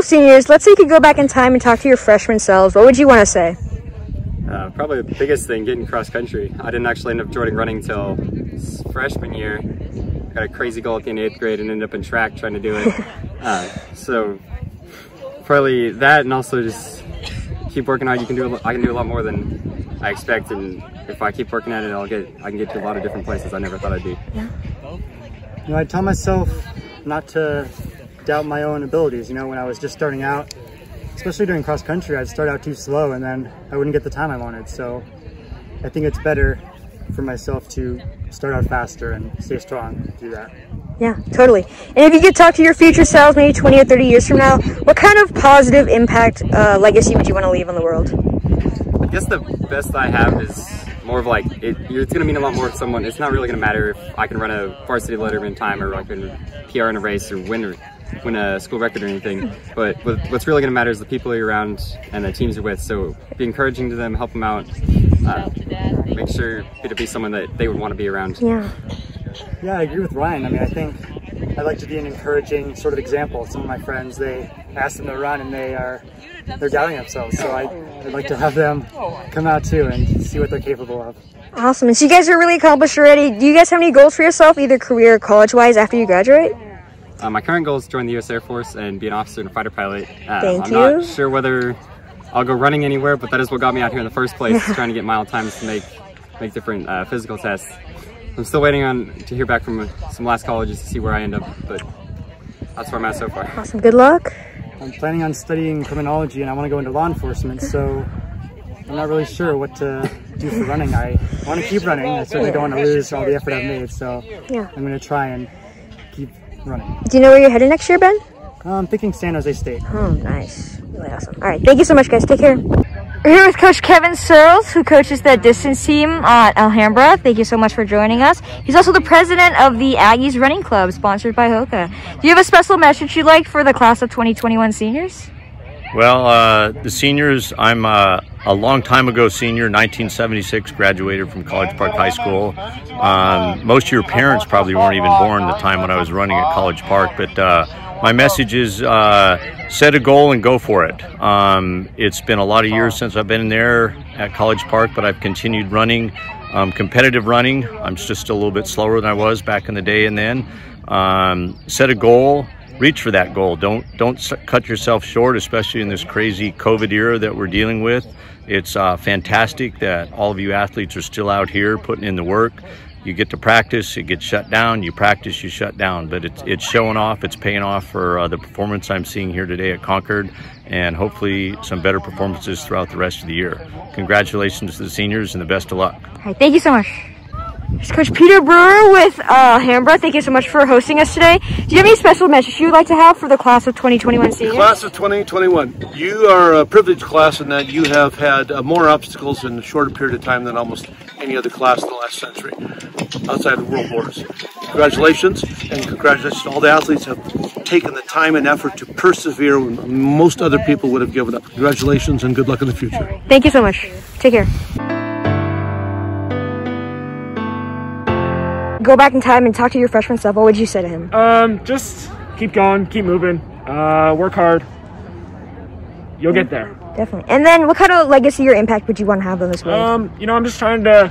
So seniors, let's say you could go back in time and talk to your freshman selves. What would you want to say? Uh, probably the biggest thing, getting cross country. I didn't actually end up joining running until freshman year. I Got a crazy goal at the end of eighth grade and ended up in track trying to do it. Uh, so probably that and also just keep working hard. You can do, a, I can do a lot more than I expect and if I keep working at it, I'll get, I can get to a lot of different places I never thought I'd be. Yeah. You know, I tell myself not to doubt my own abilities. You know, when I was just starting out, especially doing cross country, I'd start out too slow and then I wouldn't get the time I wanted. So I think it's better for myself to start out faster and stay strong do that. Yeah, totally. And if you could talk to your future selves, maybe 20 or 30 years from now, what kind of positive impact, uh, legacy would you want to leave on the world? I guess the best I have is more of like, it, it's going to mean a lot more to someone. It's not really going to matter if I can run a varsity letterman time or I can PR in a race or win or win a school record or anything. But what's really going to matter is the people you're around and the teams you're with. So be encouraging to them, help them out, uh, make sure to be someone that they would want to be around. Yeah. Yeah, I agree with Ryan. I mean, I think I'd like to be an encouraging sort of example. Some of my friends, they ask them to run and they are, they're doubting themselves. So I, would like to have them come out too and see what they're capable of. Awesome. And so you guys are really accomplished already. Do you guys have any goals for yourself, either career or college-wise, after you graduate? Uh, my current goal is to join the U.S. Air Force and be an officer and a fighter pilot. Uh, Thank I'm you. not sure whether I'll go running anywhere, but that is what got me out here in the first place, trying to get mile times to make make different uh, physical tests. I'm still waiting on to hear back from some last colleges to see where I end up, but that's where I'm at so far. Awesome. Good luck. I'm planning on studying criminology and I want to go into law enforcement, so I'm not really sure what to do for running. I want to keep running. I certainly don't want to lose all the effort I've made, so Yeah. I'm going to try and keep running. Do you know where you're headed next year, Ben? I'm thinking San Jose State. Oh, nice. Really awesome. All right. Thank you so much, guys. Take care. We're here with Coach Kevin Searles, who coaches the distance team at Alhambra. Thank you so much for joining us. He's also the president of the Aggies Running Club, sponsored by Hoka. Do you have a special message you'd like for the class of 2021 seniors? Well, uh, the seniors, I'm uh, a long time ago senior, 1976, graduated from College Park High School. Um, most of your parents probably weren't even born the time when I was running at College Park, but uh, my message is uh, set a goal and go for it. Um, it's been a lot of years since I've been there at College Park, but I've continued running, um, competitive running. I'm just a little bit slower than I was back in the day and then. Um, set a goal, reach for that goal. Don't don't cut yourself short, especially in this crazy COVID era that we're dealing with. It's uh, fantastic that all of you athletes are still out here putting in the work. You get to practice, it gets shut down. You practice, you shut down. But it's it's showing off. It's paying off for uh, the performance I'm seeing here today at Concord, and hopefully some better performances throughout the rest of the year. Congratulations to the seniors and the best of luck. Thank you so much. It's Coach Peter Brewer with uh, Alhambra. Thank you so much for hosting us today. Do you have any special message you'd like to have for the class of 2021 seniors? Class of 2021, you are a privileged class in that you have had uh, more obstacles in a shorter period of time than almost any other class in the last century outside of world wars. Congratulations, and congratulations to all the athletes who have taken the time and effort to persevere when most other people would have given up. Congratulations and good luck in the future. Thank you so much. Take care. Go back in time and talk to your freshman self. What would you say to him? Um, just keep going, keep moving, uh, work hard. You'll get there. Definitely. And then, what kind of legacy or impact would you want to have on this world? Um, you know, I'm just trying to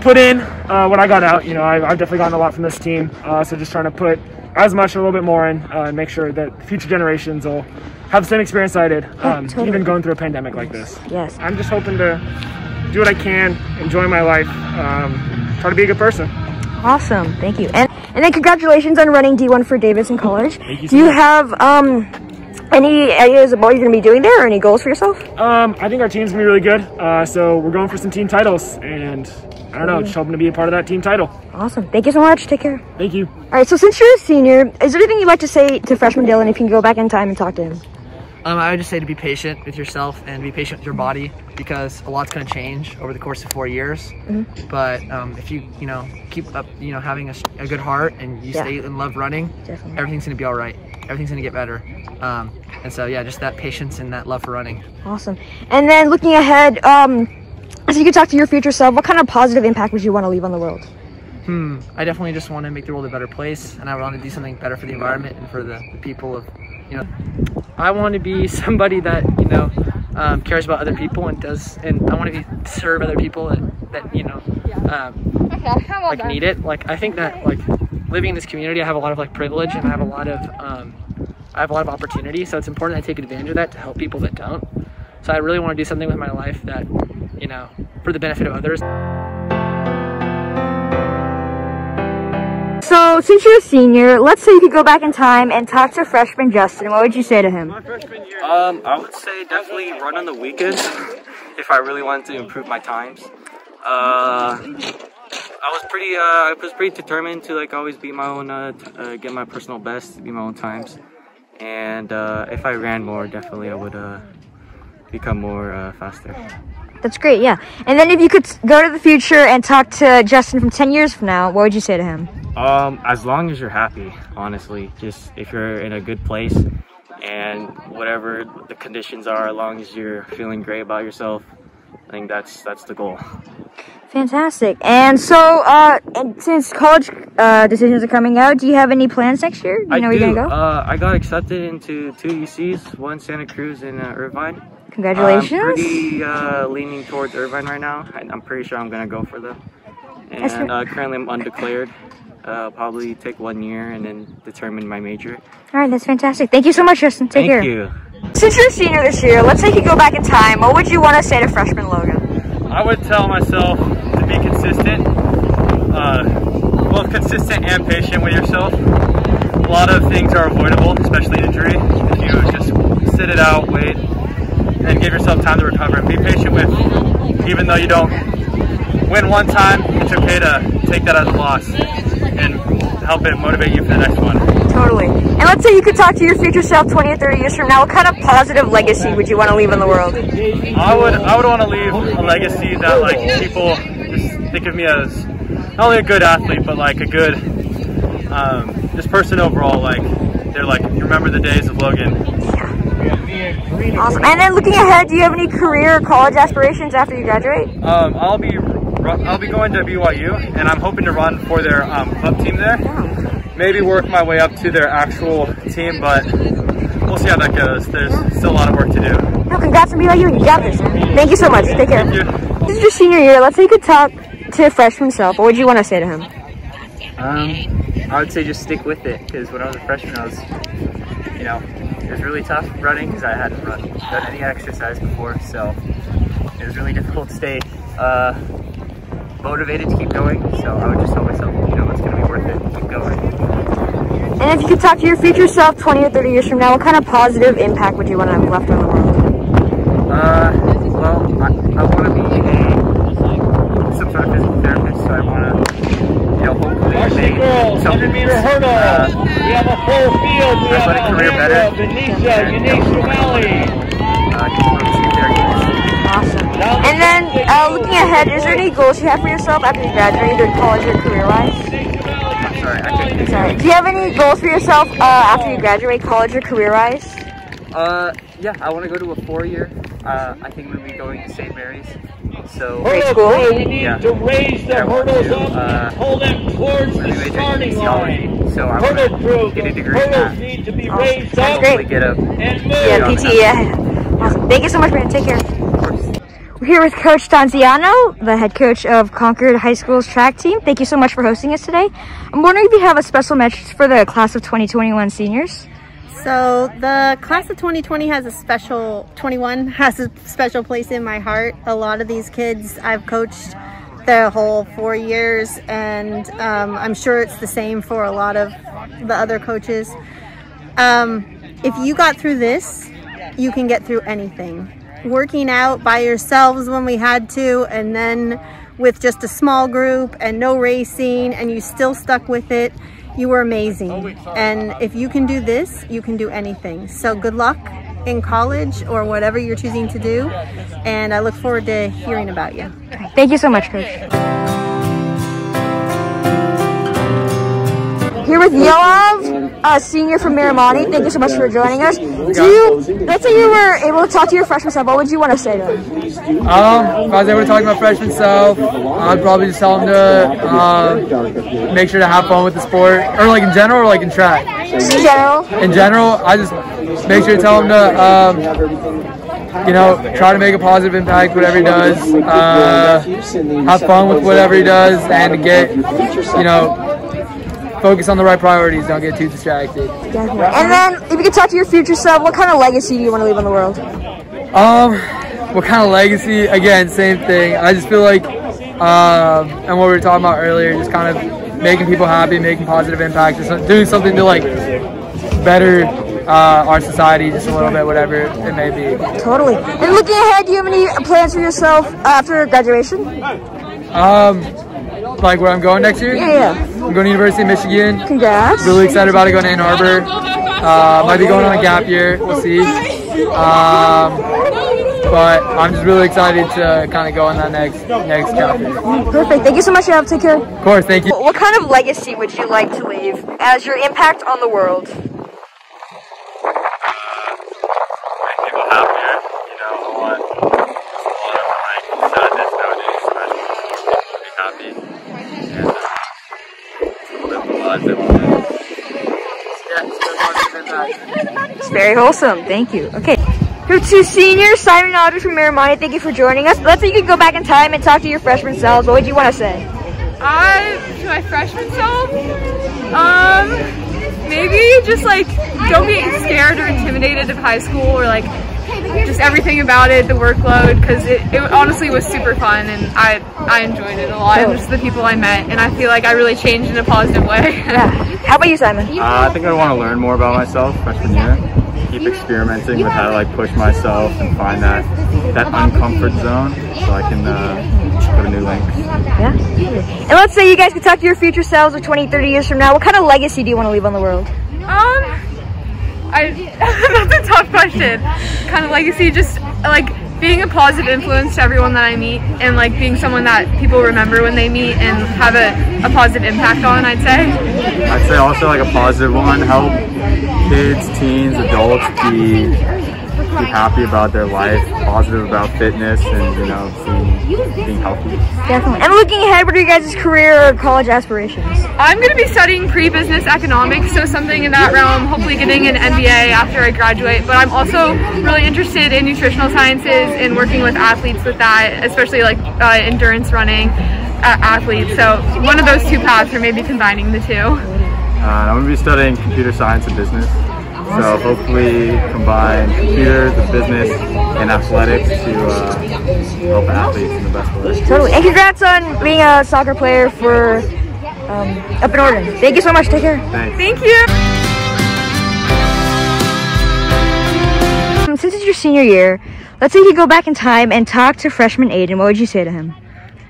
put in uh, what I got out. You know, I've, I've definitely gotten a lot from this team. Uh, so just trying to put as much, a little bit more in, uh, and make sure that future generations will have the same experience I did, um, totally. even going through a pandemic like this. yes. I'm just hoping to do what I can, enjoy my life, um, try to be a good person. Awesome. Thank you. And and then congratulations on running D1 for Davis Davidson College. you Do you much. have um any ideas of what you're going to be doing there or any goals for yourself? Um, I think our team's gonna be really good. Uh, so we're going for some team titles, and I don't know, just hoping to be a part of that team title. Awesome. Thank you so much. Take care. Thank you. All right. So since you're a senior, is there anything you'd like to say to freshman Dylan if you can go back in time and talk to him? Um, I would just say to be patient with yourself and be patient with your body because a lot's going to change over the course of four years. But um, if you, you know, keep up, you know, having a good heart and you Yeah. stay and love running, Definitely. everything's going to be all right. Everything's going to get better. Um, and so, yeah, just that patience and that love for running. Awesome. And then looking ahead, um, so you could talk to your future self. What kind of positive impact would you want to leave on the world? Hmm. I definitely just want to make the world a better place and I want to do something better for the environment and for the, the people of you know, I want to be somebody that you know um, cares about other people and does, and I want to be serve other people that, that you know, um, like need it. Like I think that like living in this community, I have a lot of like privilege and I have a lot of um, I have a lot of opportunity. So it's important I take advantage of that to help people that don't. So I really want to do something with my life that you know for the benefit of others. So, since you're a senior, let's say you could go back in time and talk to freshman Justin. What would you say to him? Um, I would say definitely run on the weekends if I really wanted to improve my times. Uh, I was pretty, uh, I was pretty determined to like always be my own, uh, t- uh get my personal best, be my own times. And uh, if I ran more, definitely I would uh, become more uh, faster. That's great, yeah. And then if you could go to the future and talk to Justin from 10 years from now, what would you say to him? Um, as long as you're happy, honestly, just if you're in a good place and whatever the conditions are, as long as you're feeling great about yourself, I think that's that's the goal. Fantastic. And so, uh, and since college uh, decisions are coming out, do you have any plans next year? Do you I know where do. you're gonna go? Uh, I got accepted into two UCs, one Santa Cruz and uh, Irvine. Congratulations. I'm pretty uh, leaning towards Irvine right now. I, I'm pretty sure I'm gonna go for them. And uh, currently I'm undeclared. Uh, probably take one year and then determine my major. All right, that's fantastic. Thank you so much, Justin. Take Thank care. you. Since you're a senior this year, let's say you go back in time. What would you want to say to freshman Logan? I would tell myself to be consistent, uh, both consistent and patient with yourself. A lot of things are avoidable, especially injury. If you just sit it out, wait, and give yourself time to recover. And be patient with, even though you don't win one time, it's okay to take that as a loss and help it motivate you for the next one. Totally. And let's say you could talk to your future self 20 or 30 years from now. What kind of positive legacy would you want to leave in the world? I would I would want to leave a legacy that like people just think of me as not only a good athlete but like a good um, just person overall. Like they're like you remember the days of Logan. Awesome. And then looking ahead, do you have any career or college aspirations after you graduate? Um, I'll be I'll be going to BYU and I'm hoping to run for their um, club team there. Maybe work my way up to their actual team, but we'll see how that goes. There's still a lot of work to do. No, congrats on BYU. You got this. Thank you so much. Take care. This is your senior year. Let's say you could talk to a freshman self. What would you want to say to him? Um, I would say just stick with it because when I was a freshman, I was, you know, it was really tough running because I hadn't run, done any exercise before, so it was really difficult to stay uh, motivated to keep going. So I would just tell myself, you know, it's going to be worth it. Keep going. And if you could talk to your future self 20 or 30 years from now, what kind of positive impact would you want to have left on the world? Uh, well, I, I want to be a some sort of physical therapist, so I want to, you know, hopefully make some people's uh, We have a full field. We have a career better. Venetia, Eunice Romali. Uh, just want to see Awesome. And then, uh, looking ahead, is there any goals you have for yourself after you graduate, either college or career-wise? I'm sorry, I couldn't Sorry. Do you have any goals for yourself uh, after you graduate, college or career-wise? Uh, yeah, I want to go to a four-year. Uh, I think we'll be going to St. Mary's. So Great school. We need Yeah. to raise the Yeah, I want hurdles to, up uh, and pull them towards the starting line. So I Hurdle want crew, to get a the degree in hurdles that. need to be Awesome. raised Sounds up great. Get a and move. Yeah, on PT, yeah. Awesome. Thank you so much, man. Take care. We're here with Coach Tanziano, the head coach of Concord High School's track team. Thank you so much for hosting us today. I'm wondering if you have a special message for the class of 2021 seniors. So the class of 2020 has a special, 21 has a special place in my heart. A lot of these kids I've coached the whole four years and um, I'm sure it's the same for a lot of the other coaches. Um, if you got through this, you can get through anything. Working out by yourselves when we had to and then with just a small group and no racing and you still stuck with it, you were amazing. And if you can do this, you can do anything. So good luck in college or whatever you're choosing to do. And I look forward to hearing about you. Thank you so much, Coach. Here with Yoav, a senior from Miramonte. Thank you so much for joining us. Do you, let's say you were able to talk to your freshman self, what would you want to say to him? Um, if I was able to talk to my freshman self, I'd probably just tell him to uh, make sure to have fun with the sport, or like in general, or like in track. In general. in general, I just make sure to tell him to, um, you know, try to make a positive impact whatever he does. Uh, have fun with whatever he does, and get, you know, focus on the right priorities. Don't get too distracted. And then, if you could talk to your future self, what kind of legacy do you want to leave on the world? Um, what kind of legacy? Again, same thing. I just feel like, um, and what we were talking about earlier, just kind of making people happy, making positive impact, just doing something to like better uh, our society just a little bit, whatever it may be. Totally. And looking ahead, do you have any plans for yourself after graduation? Um, like where I'm going next year? Yeah, yeah. I'm going to University of Michigan. Congrats. Really excited about it going to Ann Arbor. Uh, might be going on a gap year. We'll see. Um, but I'm just really excited to kind of go on that next next chapter. Perfect. Thank you so much, Ab. Take care. Of course, thank you. What kind of legacy would you like to leave as your impact on the world? people happier. You know, a lot, a lot of like sadness nowadays, but be happy and uh, live the lives they want to. It's very wholesome. Thank you. Okay. Here to seniors, Simon Aldridge from Miramonte. Thank you for joining us. Let's say you could go back in time and talk to your freshman selves. What would you want to say? Uh, to my freshman self, um, maybe just like don't be scared or intimidated of high school or like just everything about it, the workload, because it, it honestly was super fun and I I enjoyed it a lot. And just the people I met, and I feel like I really changed in a positive way. yeah. How about you, Simon? Uh, I think I want to learn more about myself freshman year. Keep experimenting with how to like push myself and find that that uncomfort zone so I can uh, go to new links. Yeah. And let's say you guys could talk to your future selves of 20, 30 years from now. What kind of legacy do you want to leave on the world? Um, I that's a tough question. Kind of legacy, just like being a positive influence to everyone that I meet, and like being someone that people remember when they meet and have a, a positive impact on. I'd say. I'd say also like a positive one, help kids, teens, adults be be happy about their life, positive about fitness, and you know, being, being healthy. Definitely. And looking ahead, what are your guys' career or college aspirations? I'm going to be studying pre-business economics, so something in that realm, hopefully getting an MBA after I graduate. But I'm also really interested in nutritional sciences and working with athletes with that, especially like uh, endurance running uh, athletes. So one of those two paths, or maybe combining the two. Uh, I'm going to be studying computer science and business. So hopefully combine computer, the business, and athletics to uh, help athletes in the best way. Totally. And congrats on being a soccer player for um, up in Oregon. Thank you so much. Take care. Thanks. Thank you. Um, Since it's your senior year, let's say you go back in time and talk to freshman Aiden. What would you say to him?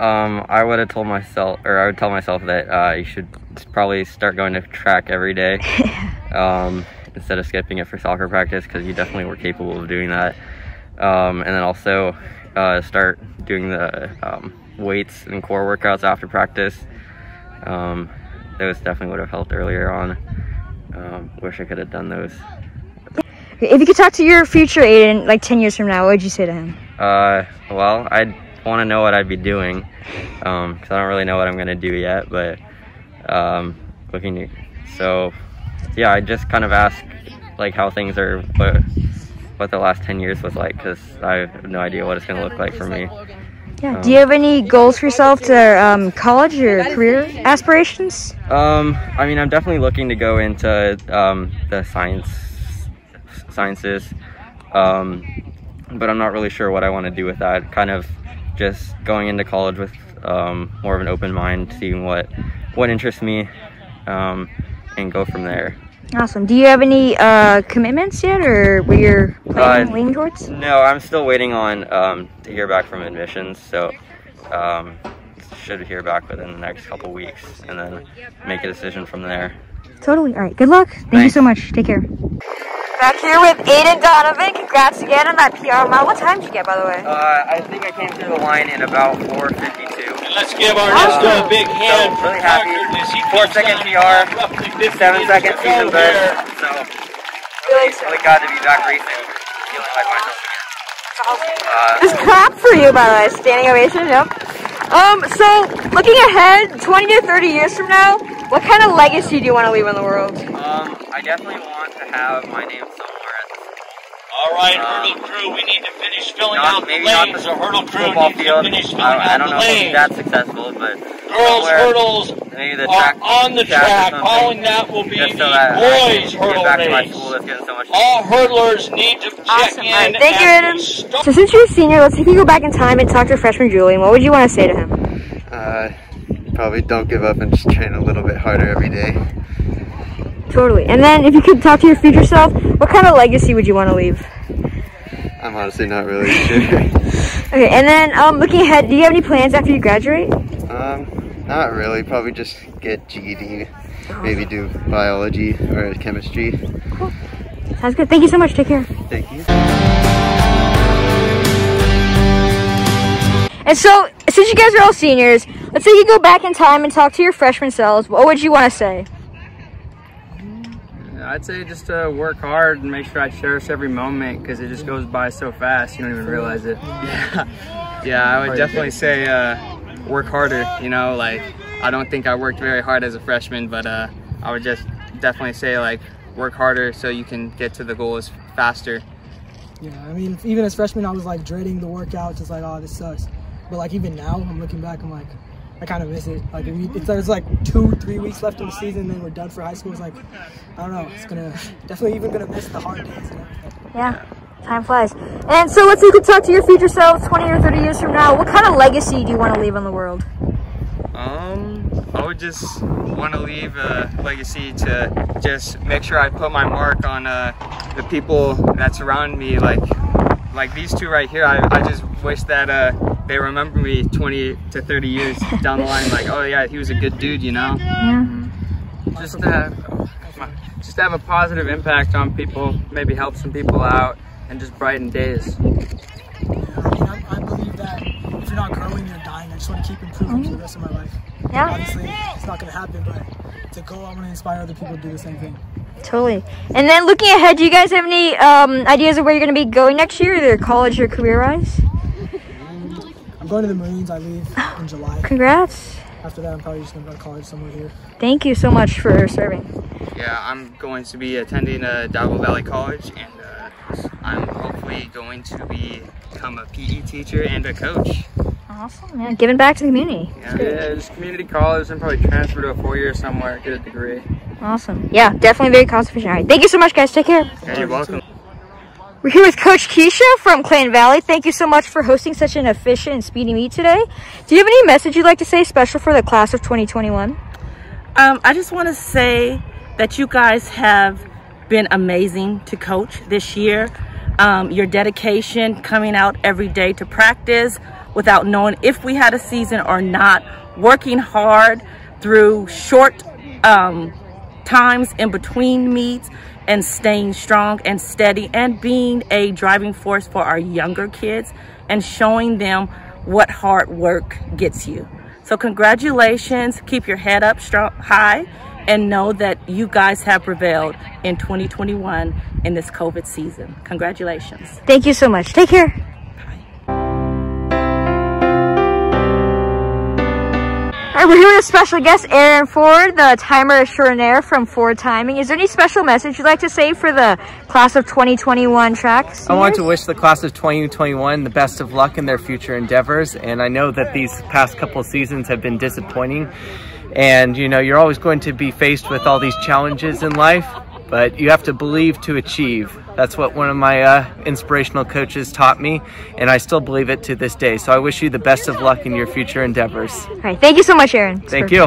Um, I would have told myself, or I would tell myself that uh, you should probably start going to track every day um, instead of skipping it for soccer practice because you definitely were capable of doing that. Um, and then also uh, start doing the um, weights and core workouts after practice. Um, those definitely would have helped earlier on. Um, wish I could have done those. If you could talk to your future Aiden, like 10 years from now, what would you say to him? Uh, well, I'd want to know what I'd be doing because I don't really know what I'm gonna do yet. But um, looking, to, so yeah, I just kind of ask like how things are, what, what the last 10 years was like because I have no idea what it's gonna look like for me. Yeah. Do you have any goals for yourself to um, college or career aspirations? Um, I mean, I'm definitely looking to go into um, the science sciences, um, but I'm not really sure what I want to do with that. Kind of just going into college with um, more of an open mind, seeing what what interests me, um, and go from there. Awesome. Do you have any uh, commitments yet, or where you're planning, Uh, leaning towards? No, I'm still waiting on um, to hear back from admissions, so um, should hear back within the next couple weeks, and then make a decision from there. Totally. All right. Good luck. Thank you so much. Take care. Back here with Aiden Donovan. Congrats again on that PR mile. What time did you get, by the way? Uh, I think I came through the line in about 4:52. Let's give our Ernesto a big hand So really happy. Four second PR, seven second season best. So really, really glad to be back racing, feeling like myself again. Uh, Just clap for you, by the way. Standing ovation. Yep. Um. So, looking ahead, 20 to 30 years from now, what kind of legacy do you want to leave in the world? Um, I definitely want to have my name somewhere at the school. All right, Um, hurdle crew, we need to finish filling not- out the maybe not lanes. the The hurdle crew football needs to finish filling I, I out don't the know if it'll be lanes. that successful, but Girls hurdles maybe the are on the track or track. Following that will be just the so that boys can hurdle get back to my race. school that's getting so much. All hurdlers need to check Awesome. in. All right, thank you, at Aiden. the start. So since you're a senior, let's say you go back in time and talk to freshman Julian. What would you want to say to him? Uh, probably don't give up and just train a little bit harder every day. Totally. And then if you could talk to your future self, what kind of legacy would you want to leave? I'm honestly not really sure. Okay, and then um, looking ahead, do you have any plans after you graduate? um, not really. Probably just get GED. Maybe do biology or chemistry. Cool. Sounds good. Thank you so much. Take care. Thank you. And so, since you guys are all seniors, let's say you go back in time and talk to your freshman selves. What would you want to say? I'd say just to work hard and make sure I cherish every moment because it just goes by so fast you don't even realize it. Yeah, yeah, I would definitely say uh, work harder. You know, like I don't think I worked very hard as a freshman, but uh, I would just definitely say like work harder so you can get to the goals faster. Yeah, I mean, even as freshman, I was like dreading the workout, just like, oh, this sucks. But like even now, I'm looking back, I'm like, I kind of miss it. Like if you, it's, there's like two, three weeks left in the season, then we're done for high school. It's like, I don't know, it's gonna definitely even gonna miss the hard days. And everything. Yeah, time flies. And so, let's you could talk to your future self 20 or 30 years from now. What kind of legacy do you want to leave on the world? Um, I would just want to leave a legacy to just make sure I put my mark on uh, the people that surround me. Like, like these two right here. I, I just wish that uh, they remember me 20 to 30 years down the line. Like, oh yeah, he was a good dude, you know. Yeah. Just to have, just to have a positive impact on people, maybe help some people out, and just brighten days. I mean, I, I believe that if you're not growing, you're dying. I just want to keep improving for the rest of my life. Yeah. Obviously, it's not gonna happen, but to go, I want to inspire other people to do the same thing. Totally. And then looking ahead, do you guys have any um, ideas of where you're going to be going next year, either college or career-wise? I'm going to the Marines. I leave in July. Congrats. After that, I'm probably just gonna go to college somewhere here. Thank you so much for serving. Yeah, I'm going to be attending uh, Diablo Valley College, and uh, I'm hopefully going to be, become a PE teacher and a coach. Awesome, yeah. Giving back to the community. Yeah, just community college and probably transfer to a four-year somewhere, get a degree. Awesome. Yeah, definitely very cost efficient. All right, thank you so much, guys. Take care. Yeah, you're welcome. We're here with Coach Keisha from Clayton Valley. Thank you so much for hosting such an efficient and speedy meet today. Do you have any message you'd like to say special for the class of 2021? Um, I just want to say that you guys have been amazing to coach this year. Um, your dedication, coming out every day to practice without knowing if we had a season or not, working hard through short um, times in between meets and staying strong and steady and being a driving force for our younger kids and showing them what hard work gets you. So congratulations, keep your head up strong, high and know that you guys have prevailed in 2021 in this COVID season. Congratulations. Thank you so much. Take care. All right, we're here with a special guest, Aaron Ford, the timer extraordinaire from Ford Timing. Is there any special message you'd like to say for the class of 2021 tracks? I want to wish the class of 2021 the best of luck in their future endeavors. And I know that these past couple seasons have been disappointing. And you know, you're always going to be faced with all these challenges in life, but you have to believe to achieve. That's what one of my uh, inspirational coaches taught me, and I still believe it to this day. So I wish you the best of luck in your future endeavors. All right, thank you so much, Aaron. Thank you.